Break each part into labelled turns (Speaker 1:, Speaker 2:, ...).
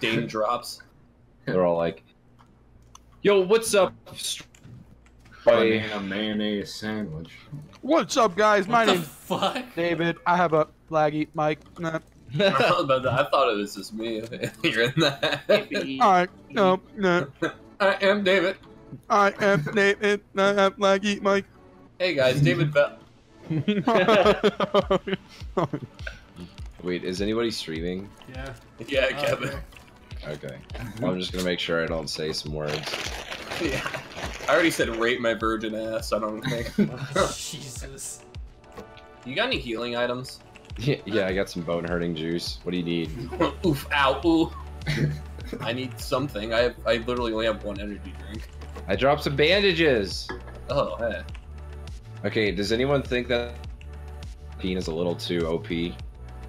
Speaker 1: Dane drops.
Speaker 2: They're all like, "Yo, what's up?"
Speaker 3: Buddy. a mayonnaise sandwich.
Speaker 4: What's up, guys? My
Speaker 5: What the
Speaker 4: name's
Speaker 5: fuck?
Speaker 4: David. I have a laggy mic. Nah.
Speaker 1: I, thought. I thought it was just me hearing that.
Speaker 4: All right. No, no.
Speaker 1: I am David.
Speaker 4: I am David. I have laggy mic.
Speaker 1: Hey guys, David Bell.
Speaker 2: Wait, is anybody streaming?
Speaker 5: Yeah.
Speaker 1: Yeah,
Speaker 5: Oh,
Speaker 1: Kevin.
Speaker 5: okay.
Speaker 2: Okay. I'm just gonna make sure I don't say some words.
Speaker 1: Yeah. I already said rape my virgin ass. I don't think.
Speaker 5: Jesus.
Speaker 1: you got any healing items?
Speaker 2: Yeah, yeah, I got some bone hurting juice. What do you need?
Speaker 1: Oof! Ow! Ooh! I need something. I have, I literally only have one energy drink.
Speaker 2: I dropped some bandages.
Speaker 1: Oh, hey.
Speaker 2: Okay, does anyone think that Peen is a little too OP? Do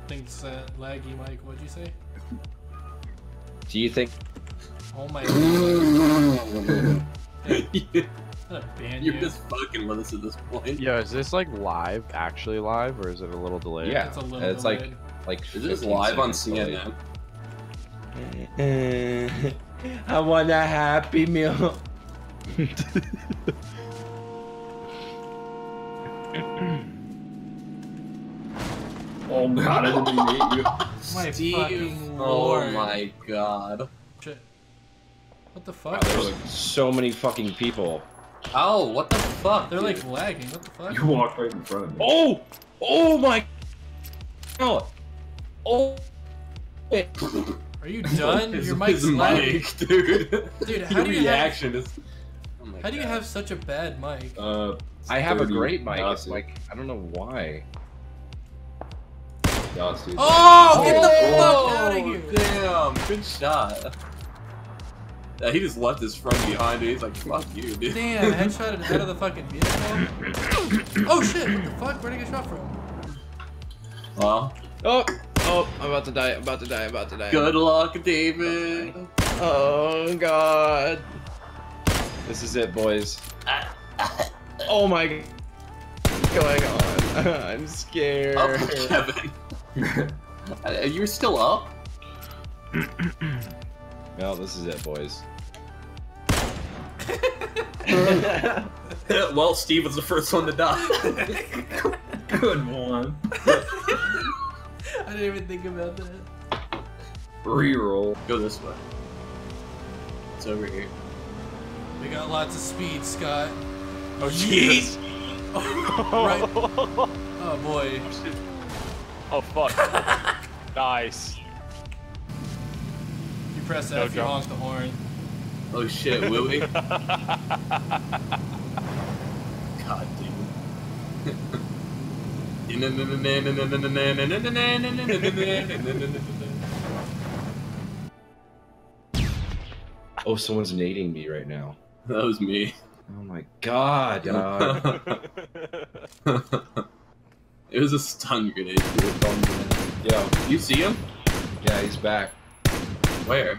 Speaker 5: Thanks, uh, laggy Mike. What'd you say?
Speaker 2: You think?
Speaker 5: Oh my god.
Speaker 1: You're
Speaker 5: I'm gonna ban you.
Speaker 1: just fucking with us at this point.
Speaker 6: Yo, is this like live, actually live, or is it a little delayed?
Speaker 2: Yeah,
Speaker 5: It's a little
Speaker 2: it's like
Speaker 5: delayed.
Speaker 2: like.
Speaker 1: Is this live on
Speaker 2: seconds delayed.
Speaker 1: CNN?
Speaker 2: I want a happy meal.
Speaker 3: Oh my god, I didn't mean hit you.
Speaker 5: My
Speaker 1: Steve.
Speaker 5: fucking
Speaker 1: Oh my god.
Speaker 5: Shit. What the
Speaker 2: Wow,
Speaker 5: fuck?
Speaker 2: there's so many fucking people.
Speaker 1: Oh, what the fuck?
Speaker 5: They're
Speaker 1: dude?
Speaker 5: like lagging. What the fuck?
Speaker 3: You walked right in front of me.
Speaker 2: Oh! Oh my! Oh! Oh!
Speaker 5: Are you done?
Speaker 1: His-
Speaker 5: Your mic's lagging.
Speaker 1: mic, dude.
Speaker 5: Dude, how
Speaker 1: The
Speaker 5: do you have,
Speaker 1: is. Oh my
Speaker 5: how do you have such a bad mic?
Speaker 3: Uh,
Speaker 2: I have a great mic. It's like I don't know why.
Speaker 3: Yahtzee.
Speaker 5: Oh, get the
Speaker 1: Oh,
Speaker 5: fuck out of here!
Speaker 1: Damn, good shot. Yeah, he just left his friend behind. He's like, "Fuck you, dude."
Speaker 5: Damn, headshot out of the fucking vehicle. Oh shit! What the fuck? Where'd I get shot from?
Speaker 1: Well,
Speaker 2: Oh! Oh! I'm about to die. I'm about to die. I'm about to die.
Speaker 1: good luck, David.
Speaker 2: Oh god. This is it, boys. Oh my g- going on? I'm scared.
Speaker 1: Up, Kevin. Uh, You're still up?
Speaker 2: Well, this is it, boys.
Speaker 1: well, Steve was the first one to die.
Speaker 3: Good one.
Speaker 5: I didn't even think about that.
Speaker 3: Reroll.
Speaker 1: Go this way. It's over here.
Speaker 5: We got lots of speed, Scott.
Speaker 1: Oh, jeez.
Speaker 5: right. Oh boy.
Speaker 6: Oh fuck. nice.
Speaker 5: You press
Speaker 6: No
Speaker 5: F, you honk the horn.
Speaker 1: Oh shit, will we? God damn.
Speaker 2: Oh, someone's nading me right now.
Speaker 1: that was me.
Speaker 2: Oh my god, dog.
Speaker 1: It was a stun grenade. dude.
Speaker 2: Yo,
Speaker 1: You see him?
Speaker 2: yeah, he's back.
Speaker 1: Where?